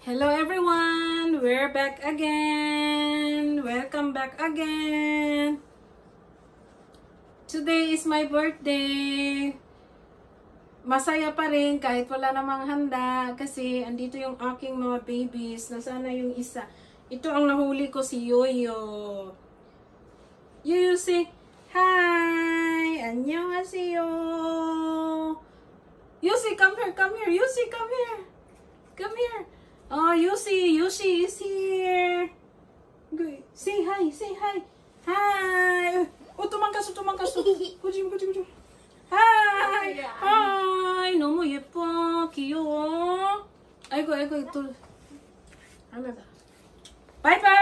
Hello everyone! We're back again! Welcome back again! Today is my birthday. Masaya pa rin kahit wala namang handa kasi andito yung aking mga babies. Nasana yung isa. Ito ang nahuli ko si Yoyo. Yoyo say, Hi! Annyeonghaseyo! Yusi, come here, come here. Yusi, come here. Come here. Oh, Yoshi, Yoshi is here. Good. Say hi, say hi. Hi. 어, 도망갔어, 도망갔어. 그지, 그지, 그지. Hi. Hi. 너무 예뻐. 귀여워. 아이고, 아이고, 또. 안 해봐. 바이바이.